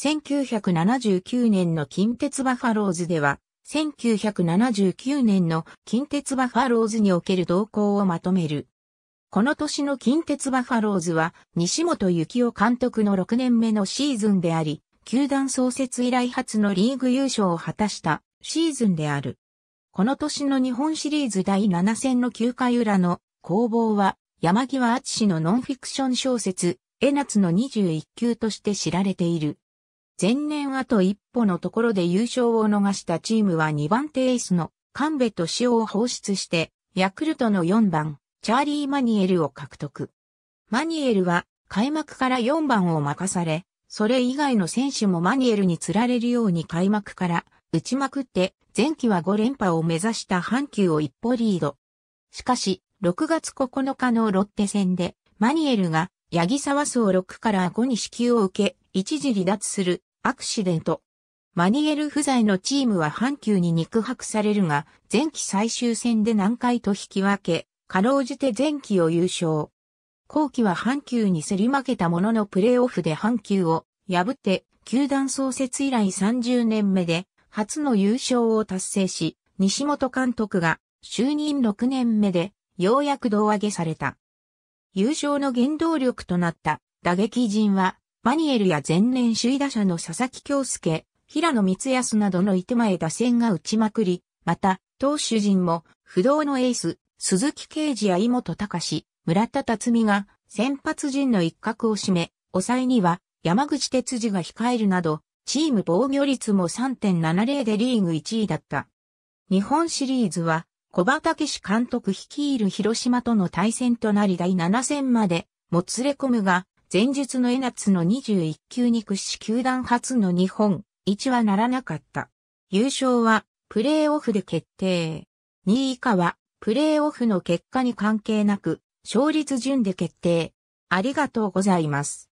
1979年の近鉄バファローズでは、1979年の近鉄バファローズにおける動向をまとめる。この年の近鉄バファローズは西本幸雄監督の6年目のシーズンであり、球団創設以来初のリーグ優勝を果たしたシーズンである。この年の日本シリーズ第7戦の9回裏の攻防は山際淳司のノンフィクション小説、江夏の21球として知られている。前年あと一歩のところで優勝を逃したチームは2番手エースの神戸と塩を放出して、ヤクルトの4番、チャーリー・マニエルを獲得。マニエルは開幕から4番を任され、それ以外の選手もマニエルに釣られるように開幕から打ちまくって前期は5連覇を目指した阪急を一歩リード。しかし、6月9日のロッテ戦で、マニエルが、八木沢荘6から5に支給を受け、一時離脱する、アクシデント。マニエル不在のチームは阪急に肉薄されるが、前期最終戦で南海と引き分け、かろうじて前期を優勝。後期は阪急に競り負けたもののプレーオフで阪急を破って、球団創設以来30年目で初の優勝を達成し、西本監督が就任6年目でようやく胴上げされた。優勝の原動力となった打撃陣は、マニエルや前年首位打者の佐々木京介、平野光康などのいて前打線が打ちまくり、また、投手陣も不動のエース、鈴木啓治や井本隆、村田辰巳が先発陣の一角を占め、抑えには山口哲司が控えるなど、チーム防御率も3.70でリーグ1位だった。日本シリーズは小葉武史監督率いる広島との対戦となり第7戦までもつれ込むが、前述の江夏の21球に屈し球団初の日本一はならなかった。優勝はプレーオフで決定。2位以下はプレーオフの結果に関係なく、勝率順で決定。ありがとうございます。